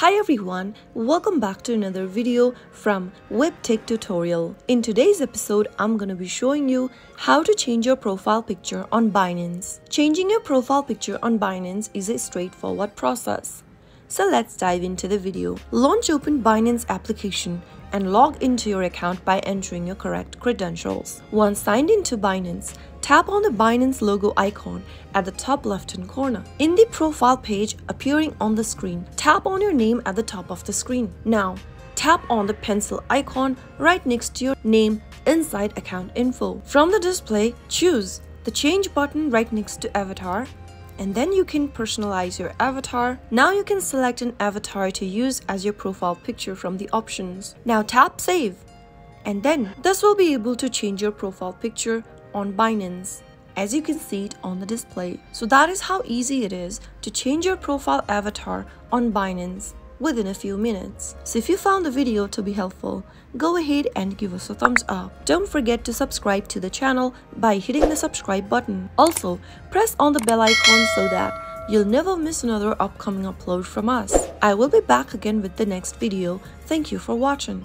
Hi everyone, welcome back to another video from WebTech Tutorial. In today's episode, I'm gonna be showing you how to change your profile picture on Binance. Changing your profile picture on Binance is a straightforward process. So let's dive into the video. Launch open Binance application and log into your account by entering your correct credentials. Once signed into Binance, tap on the Binance logo icon at the top left hand corner. In the profile page appearing on the screen, tap on your name at the top of the screen. Now, tap on the pencil icon right next to your name inside account info. From the display, choose the change button right next to avatar and then you can personalize your avatar. Now you can select an avatar to use as your profile picture from the options. Now tap save and then this will be able to change your profile picture on Binance as you can see it on the display. So that is how easy it is to change your profile avatar on Binance within a few minutes. So if you found the video to be helpful, go ahead and give us a thumbs up. Don't forget to subscribe to the channel by hitting the subscribe button. Also, press on the bell icon so that you'll never miss another upcoming upload from us. I will be back again with the next video. Thank you for watching.